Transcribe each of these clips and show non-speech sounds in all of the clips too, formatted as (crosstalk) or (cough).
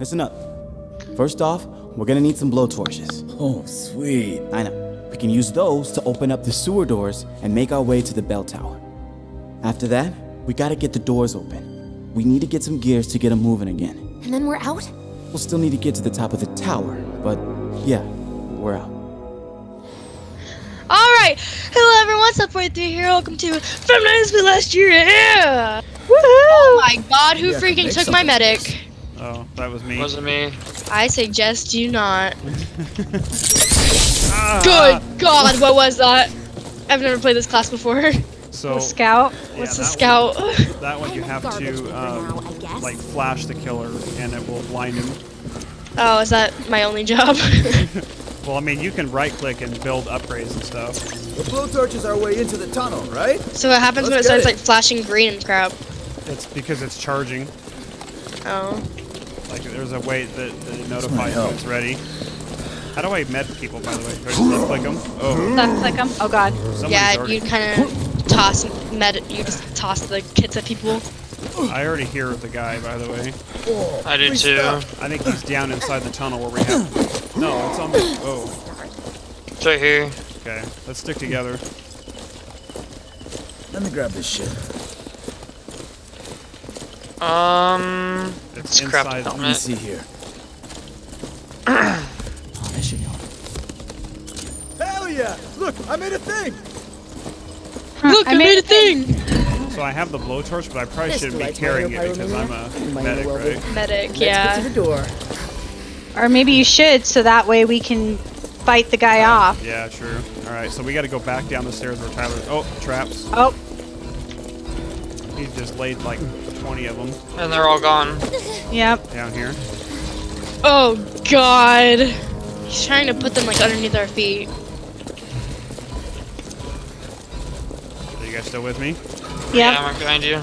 listen up. First off, we're gonna need some blowtorches. Oh, sweet. I know. We can use those to open up the sewer doors and make our way to the bell tower. After that, we gotta get the doors open. We need to get some gears to get them moving again. And then we're out? We'll still need to get to the top of the tower, but yeah, we're out. Alright, hello everyone, what's up, 43 here? Welcome to Five Nights with Last Year, yeah! Oh my god, who Yeah, freaking took my something. medic? Oh, that was me. Wasn't me. I suggest you not. (laughs) Ah, Good god, what was that? I've never played this class before. So Scout. yeah, What's a that scout? One, (laughs) that one you have to um, now, like flash the killer and it will blind him. Oh, is that my only job? (laughs) Well, I mean, you can right click and build upgrades and stuff. The blowtorch is our way into the tunnel, right? so what happens when it starts get like flashing green and crap? It's because it's charging. Oh. Like there's a way that, that it might notifies when it's ready. How do I med people, by the way? Do I just left click them? Oh, Left click 'em. Oh god. somebody's Yeah, already. you kind of toss med. You just toss the kits at people. I already hear the guy, by the way. Oh, I do too. I think he's down inside the tunnel where we have. No, it's on. The, oh, It's right here. okay. Let's stick together. Let me grab this shit. Um, It's scrap inside. Let me helmet. see here. Oh, that should help. Hell yeah! Look, I made a thing! Look, I, made a thing. So I have the blowtorch, but I probably This shouldn't be carrying it because I'm a medic, well right? Medic, Let's get yeah. to the door. Or maybe you should, so that way we can fight the guy off. Yeah, true. All right, so we got to go back down the stairs where Tyler. Oh, traps. Oh, He just laid like 20 of them And they're all gone. yep. down here. Oh god. He's trying to put them like underneath our feet. Are you guys still with me? Yeah, I'm behind you.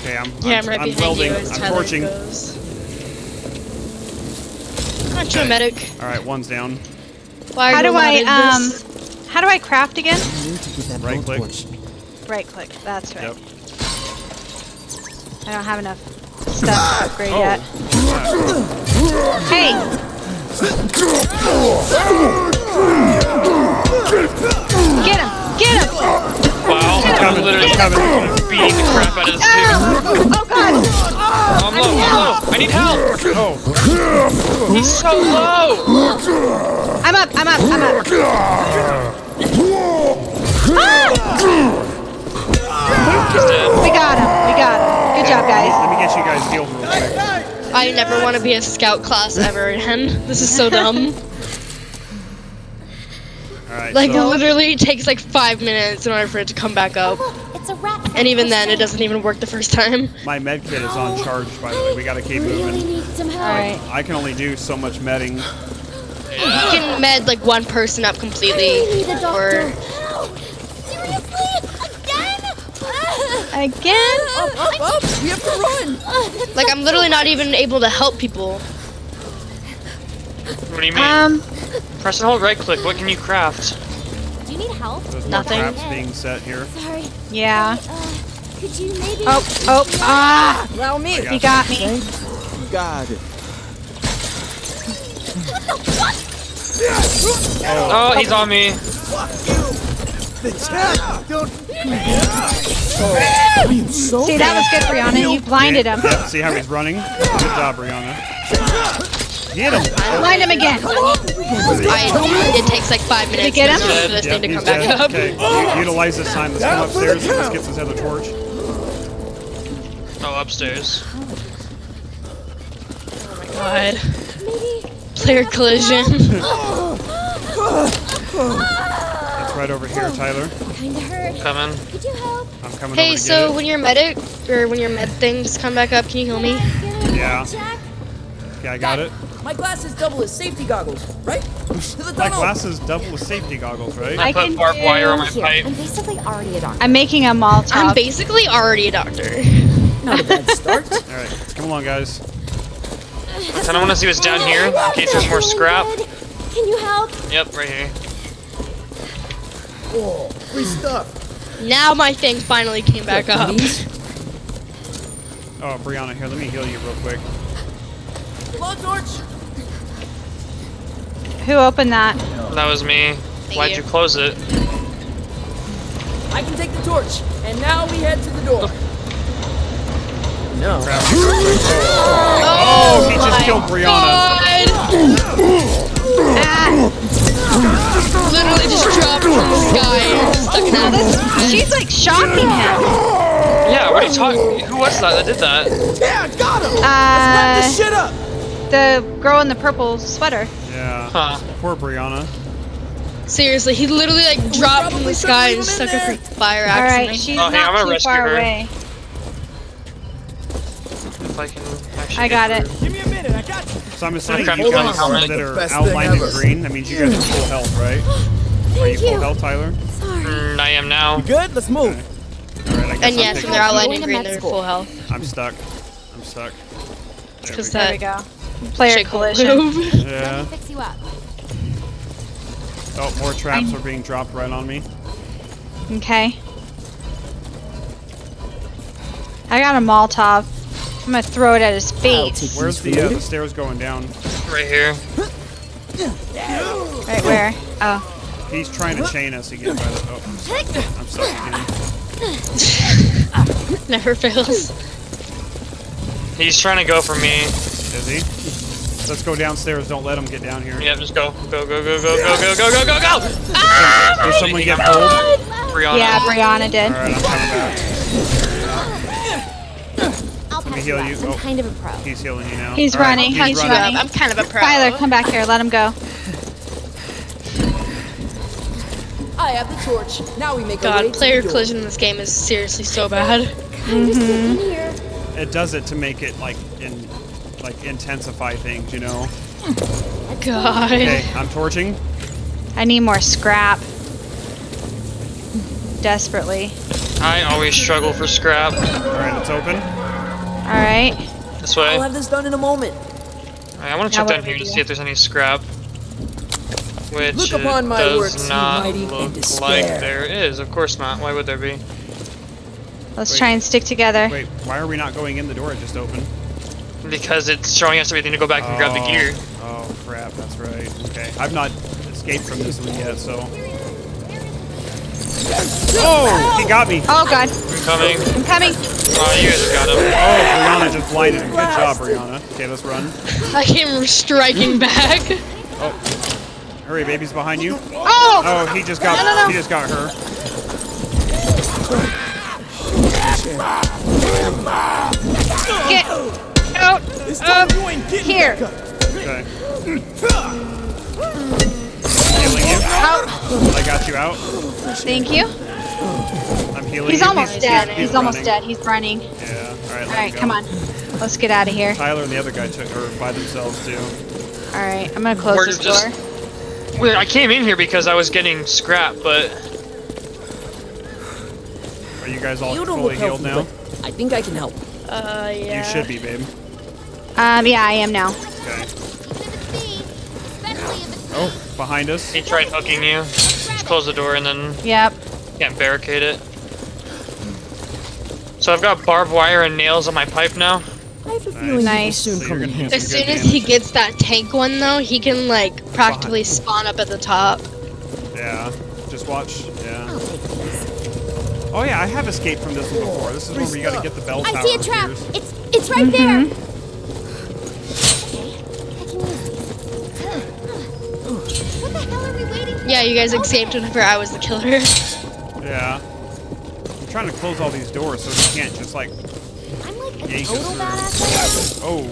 Okay, I'm. Yeah, I'm right behind welding. you as I'm Tyler torching. goes. Not you a medic. All right, one's down. Why How do I um this? how do I craft again? We need to get that Right click. blowtorch. Right click. That's right. Yep. I don't have enough stuff to upgrade Oh. yet. Hey, get him! Get him! Wow, I'm literally coming, beating the crap out of this dude. Oh, oh god! I'm low, I'm low. I need help. Oh, He's so low. I'm up! I'm up! I'm up! He's Good job, guys. let me get you guys healed real quick. I never want to be a scout class ever again. (laughs) This is so dumb. All right, Like so literally it takes like five minutes in order for it to come back up. It's a rat. And even then it doesn't even work the first time. my med kit is on charge. By the way, we got to keep Really moving. need some I can only do so much medding. You can med like one person up I completely. need a doctor. Or Help! Seriously? Again? Again? Up, up, up! We have to run! like I'm literally not even able to help people. What do you mean? Um, Press and hold right click. What can you craft? Do you need help? There's more Nothing. traps being set here. Sorry. yeah. Uh, could you maybe? Oh, oh, ah! allow me. He got me. Thank God. Oh, he's on me. The chat! Don't. Are you so See, that was good, Brianna. You blinded him. Yep, see how he's running? Good job, Brianna. Get him! Blind him again. I, it takes like five minutes to get him? for this Yep, thing to he's come back up. Okay, utilize this time. Let's come Now for the upstairs and let's get this other torch. Oh, upstairs. Oh my god. Player collision. (laughs) It's right over here, oh, Tyler. Kinda hurt. Coming. Could you help? I'm coming hey, over to so get when your medic or when your med things come back up, can you heal me? Get it, Yeah. Okay, I got it. My glasses double as safety goggles, right? (laughs) My glasses double as safety goggles, right? I I put can barbed wire on my Here, pipe. I'm basically already a doctor. I'm making a I'm basically already a doctor. Not a bad start. (laughs) All right, come along, guys. I kinda wanna see what's down here, in case there's more scrap. Can you help? Yep, right here. Oh, free stuff. Now my thing finally came back up. Oh, Brianna, here, let me heal you real quick. Blowtorch! Who opened that? That was me. Why'd you. you close it? I can take the torch. And now we head to the door. Oh. No. Oh, he just killed Brianna. Ah. Literally just dropped from the sky and stuck in this, she's like shocking him. Yeah, what are you talking? Who was that that did that? Yeah, got him! Wrap Uh, this shit up! the girl in the purple sweater. Yeah. Huh. Poor Brianna. Seriously, he literally like dropped from the sky and should've stuck leave him a fire All axe. right, in she's Oh, hey, I'm not gonna too far her. away. If I can actually. I got it. Give me a minute, I got you. So I'm assuming Okay, you hold guys on. that are outlined in green. That means you guys are full health, right? (gasps) Are you full you. health, Tyler? Sorry. Mm, I am now. Good? Let's move. All right, I guess And yes, taking- when they're outlined in Going to green, they're full health. I'm stuck. I'm stuck. There we Because go. There we go. Player chick won't collision. move. (laughs) Yeah. Fix you up. Oh, more traps are being dropped right on me. Okay. I got a Molotov. I'm gonna throw it at his face. Where's the, uh, the stairs going down? Right here. Right where? Oh. He's trying to chain us again by the. Oh, I'm stuck. I'm stuck again. Never fails. He's trying to go for me. Is he? Let's go downstairs. Don't let him get down here. Yep, just go. Go, go, go, go, go, go, go, go, go, go! Did someone get pulled? Brianna. Yeah, Brianna did. All right, I'm coming back. I'll me patch heal up. you. I'm Oh. kind of a pro. He's healing you now. He's All right, running, He's he's running. running. I'm kind of a pro. Tyler, come back here. Let him go. I have the torch. Now we make our God, to player collision in this game is seriously so bad. Kind of safe in here. It does it to make it like in, like intensify things, you know. God. Okay, I'm torching. I need more scrap. Desperately. I always struggle for scrap. All right, it's open. Alright. This way. I'll have this done in a moment. Alright, I want to check down here to see if there's any scrap. Which Look upon my does works, not look like there is. Of course not. Why would there be? Let's Wait. try and stick together. Wait, why are we not going in the door? It just opened. Because it's showing us everything to go back and grab the Oh, gear. Oh crap, that's right. Okay, I've not escaped from this one yet, so. Oh, he got me. Oh god. I'm coming. I'm coming. Oh, you guys got him. Oh, Brianna just blinded him. Good job, Brianna. Okay, let's run. I came striking back. Oh. Hurry, baby's behind you. Oh! Oh, he just got No, no, no. he just got her. Get out of you ain't getting here. Okay. Mm. Healing you. I got you out. Thank you. I'm healing He's you. almost dead. He's, almost dead. He's running. Yeah. All right. Alright, come on. Let's get out of here. Tyler and the other guy took her by themselves too. Alright, I'm gonna close We're this just- door. Weird. I came in here because I was getting scrap, but Are you guys all You fully healed healthy, now? I think I can help. Uh, yeah. You should be, babe. Um, yeah, I am now. Okay. Behind us. he tried hooking you. Just close the door and then Yep. can't barricade it. So I've got barbed wire and nails on my pipe now. I have a Nice. feeling Nice. you soon So come you're in gonna handy. use As soon good as he gets that tank one, though, he can like practically spawn up at the top. Yeah. Just watch. Yeah. I'll take this. Oh yeah, I have escaped from this one before. This is one where you gotta get the bell tower. I see a trap. appears. It's it's right there. Mm-hmm. Okay, Yeah, you guys escaped whenever I was the killer. (laughs) Yeah. I'm trying to close all these doors so he can't just like. I'm like a total badass. Oh.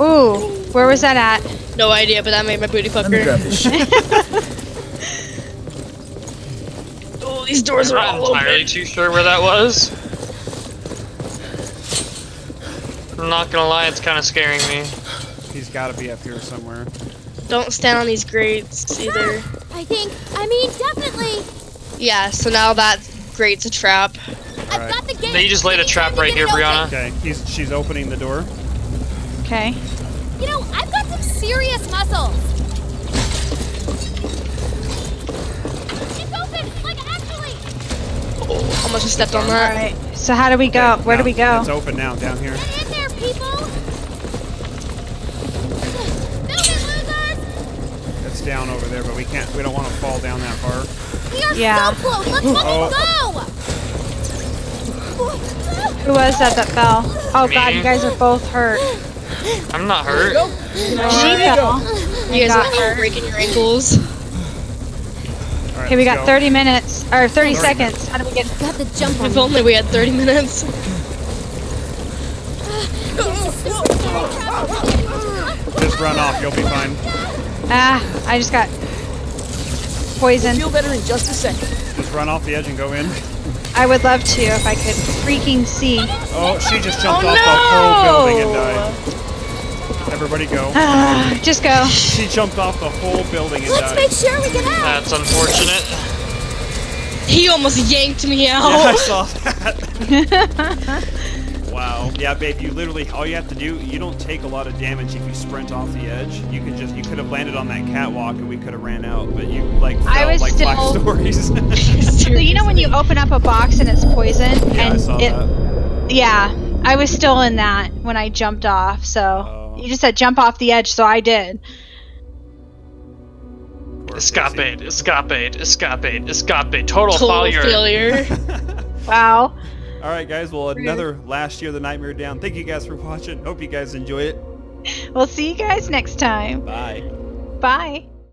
Ooh, where was that at? no idea, but that made my booty Let me grab pucker. this shit. (laughs) Oh, these doors I'm are not all entirely too sure where that was. I'm not gonna lie, it's kind of scaring me. He's gotta be up here somewhere. Don't stand on these grates either. I think. I mean, definitely. Yeah, so now that grate's a trap. I've Alright. got the gate. They just laid a trap right here, it. Brianna. Okay. He's she's opening the door. Okay. You know, I've got some serious muscles. It's open, like actually. Oh, almost just stepped on that. Alright. So how do we go? Where do we go? It's open now down here. It's people! Losers! Down over there, but we can't. We don't want to fall down that far. We are Yeah. so close! Let's fucking oh. go! Who was that that fell? Oh god, you guys are both hurt. I'm not hurt. Go. She fell. You guys got are breaking your ankles. All right, Okay, we got go. 30 minutes or 30 Thirty seconds. How do we get? Got the jump on If only we had 30 minutes. (laughs) Just run off. You'll be fine. Ah, I just got poisoned. Feel better in just a second. Just run off the edge and go in. I would love to if I could freaking see. Oh, she just jumped Oh, off the whole building and died. Everybody go. Ah, just go. She jumped off the whole building and Let's died. make sure we get out! That's unfortunate. He almost yanked me Yeah, I saw that. (laughs) wow. Yeah, babe, you literally all you have to do, you don't take a lot of damage if you sprint off the edge. You could just you could have landed on that catwalk and we could have ran out, but you like fell I was like black still- stories. (laughs) (laughs) So you know when you open up a box and it's poison, yeah, I and saw it, that. yeah, I was still in that when I jumped off. So Oh. you just said jump off the edge, so I did. Poor Escape, Pixie. escape, escape, escape. Total, Total failure. failure. (laughs) Wow. All right, guys. Well, another last year of the Nightmare Down. Thank you guys for watching. Hope you guys enjoy it. We'll see you guys next time. Bye. Bye.